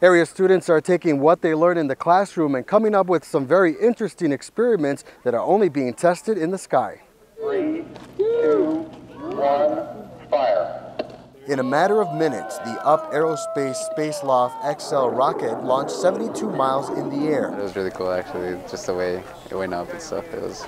Area students are taking what they learn in the classroom and coming up with some very interesting experiments that are only being tested in the sky. Three, two, one, fire. In a matter of minutes, the UP Aerospace Space Loft XL rocket launched 72 miles in the air. It was really cool actually, just the way it went up and stuff. It was,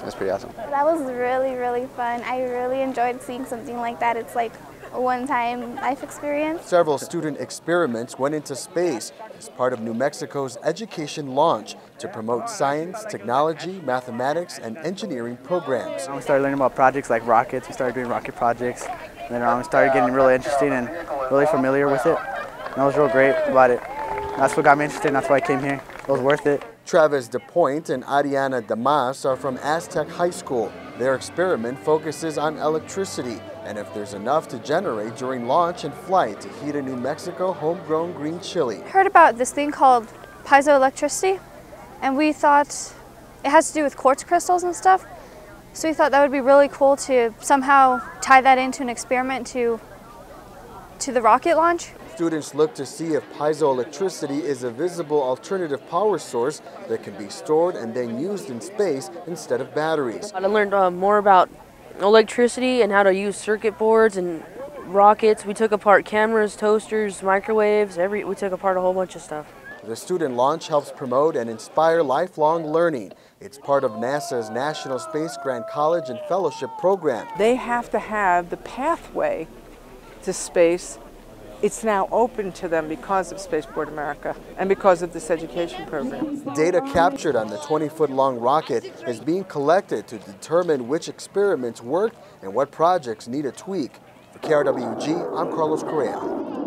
it was pretty awesome. That was really, really fun. I really enjoyed seeing something like that. It's like a one-time life experience. Several student experiments went into space as part of New Mexico's education launch to promote science, technology, mathematics, and engineering programs. We started learning about projects like rockets. We started doing rocket projects. And then um, we started getting really interested and really familiar with it. And that was real great about it. That's what got me interested and that's why I came here. It was worth it. Travis Duponte and Ariana Dimas are from Aztec High School. Their experiment focuses on electricity and if there's enough to generate during launch and flight to heat a New Mexico homegrown green chili. I heard about this thing called piezoelectricity and we thought it has to do with quartz crystals and stuff. So we thought that would be really cool to somehow tie that into an experiment to, to the rocket launch. Students look to see if piezoelectricity is a visible alternative power source that can be stored and then used in space instead of batteries. I learned uh, more about electricity and how to use circuit boards and rockets. We took apart cameras, toasters, microwaves, every, we took apart a whole bunch of stuff. The student launch helps promote and inspire lifelong learning. It's part of NASA's National Space Grant College and Fellowship Program. They have to have the pathway to space. It's now open to them because of Spaceport America and because of this education program. Data captured on the 20-foot long rocket is being collected to determine which experiments work and what projects need a tweak. For KRWG, I'm Carlos Correa.